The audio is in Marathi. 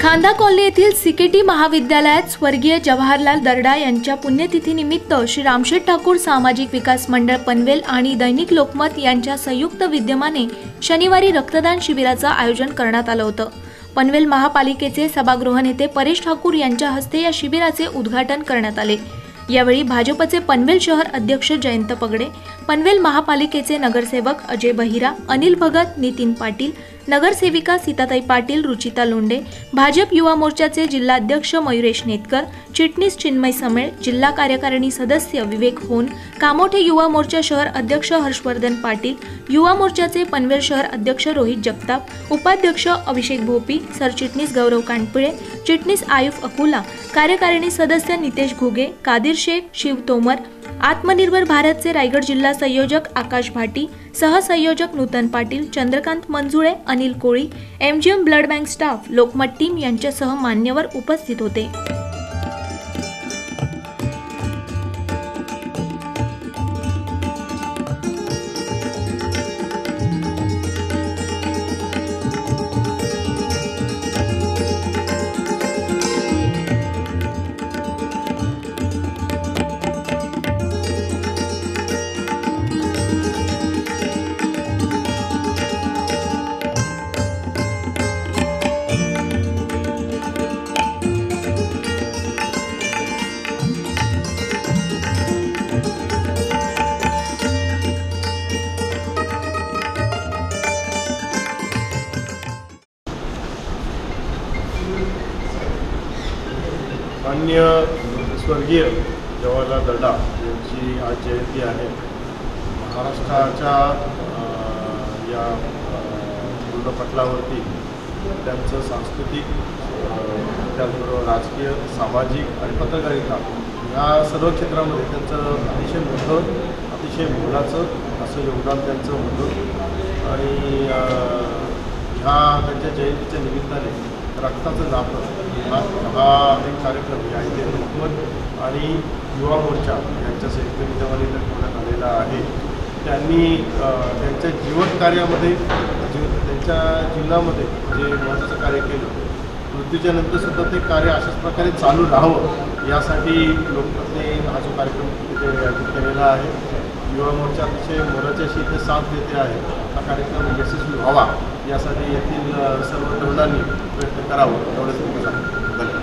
खांदा कॉलनी येथील सिकेटी महाविद्यालयात स्वर्गीय जवाहरलाल दर्डा यांच्या पुण्यतिथीनिमित्त श्री रामशेठ ठाकूर सामाजिक विकास मंडळ पनवेल आणि दैनिक लोकमत यांच्या संयुक्त विद्यमाने शनिवारी रक्तदान शिबिराचं आयोजन करण्यात आलं होतं. पनवेल महापालिकेचे सभागृह नेते परेश ठाकूर यांच्या हस्ते या शिबिराचे उद्घाटन करण्यात आले. यावेळी भाजपचे पनवेल शहर अध्यक्ष जयंत पगडे पनवेल महापालिकेचे नगरसेवक अजय बहिरा अनिल भगत नितीन पाटील नगरसेविका सीताताई पाटील रुचिता लोंडे भाजप युवा मोर्चाचे जिल्हाध्यक्ष मयुरेश नेतकर चिटणीस चिन्मय समेळ जिल्हा कार्यकारिणी सदस्य विवेक होन कामोठे युवा मोर्चा शहर अध्यक्ष हर्षवर्धन पाटील युवा मोर्चाचे पनवेल शहर अध्यक्ष रोहित जगताप उपाध्यक्ष अभिषेक भोपी सरचिटणीस गौरव कानपिळे चिटणीस आयुफ अकुला कार्यकारिणी सदस्य नितेश घुगे कादिर शेख शिव तोमर आत्मनिर्भर भारतचे रायगड जिल्हा संयोजक आकाश भाटी सहसंयोजक Nutan Patil Chandrakant Manjule Anil Koli MGM blood bank staff Lokmat team यांच्यासह मान्यवर उपस्थित होते. मान्य स्वर्गीय जवाहरलाल दर्डा यांची आज जयंती आहे. महाराष्ट्राच्या या अ, पूर्णपटलावरती त्यांचं सांस्कृतिक त्याचबरोबर राजकीय सामाजिक आणि पत्रकारिता या सर्व क्षेत्रामध्ये त्यांचं अतिशय मोठं अतिशय मोलाचं असं योगदान त्यांचं होतं. आणि ह्या त्यांच्या जयंतीच्या निमित्ताने रक्ताचं जातं हा हा एक कार्यक्रम या इथे लोकमत आणि युवा मोर्चा यांच्या संयुक्त विद्यमाने ठेवण्यात आलेला आहे. त्यांनी त्यांच्या जीवन कार्यामध्ये जी त्यांच्या जीवनामध्ये जे महत्त्वाचं कार्य केलं मृत्यूच्या नंतरसुद्धा ते कार्य अशाच प्रकारे चालू राहावं यासाठी लोकमतने हा जो कार्यक्रम तिथे आयोजित केलेला आहे. युवा मोर्चाचे अतिशय मोलाच्याशी इथे साथ देते आहे. हा कार्यक्रम यशस्वी व्हावा. यासाठी येथील सर्व तरुणांनी प्रयत्न करावं. एवढंच मी